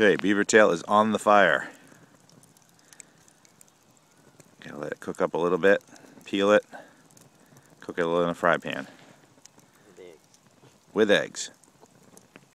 Okay, beaver tail is on the fire. Gotta let it cook up a little bit, peel it, cook it a little in a fry pan. With eggs. With eggs.